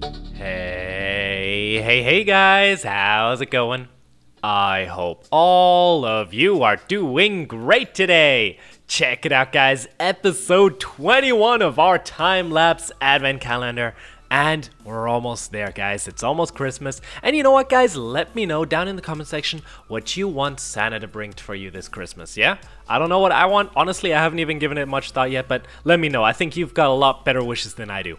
Hey, hey, hey guys, how's it going? I hope all of you are doing great today. Check it out, guys, episode 21 of our time lapse advent calendar. And we're almost there, guys. It's almost Christmas. And you know what, guys? Let me know down in the comment section what you want Santa to bring for you this Christmas, yeah? I don't know what I want. Honestly, I haven't even given it much thought yet, but let me know. I think you've got a lot better wishes than I do.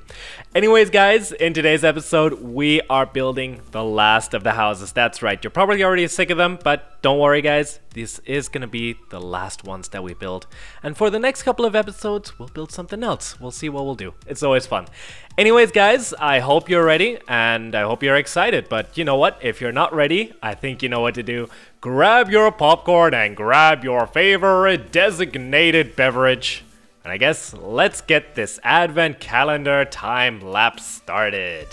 Anyways, guys, in today's episode, we are building the last of the houses. That's right. You're probably already sick of them, but don't worry, guys. This is to be the last ones that we build. And for the next couple of episodes, we'll build something else. We'll see what we'll do. It's always fun. Anyways, guys, I hope you're ready and I hope you're excited. But you know what? If you're not ready, I think you know what to do. Grab your popcorn and grab your favorite designated beverage. And I guess let's get this advent calendar time lapse started.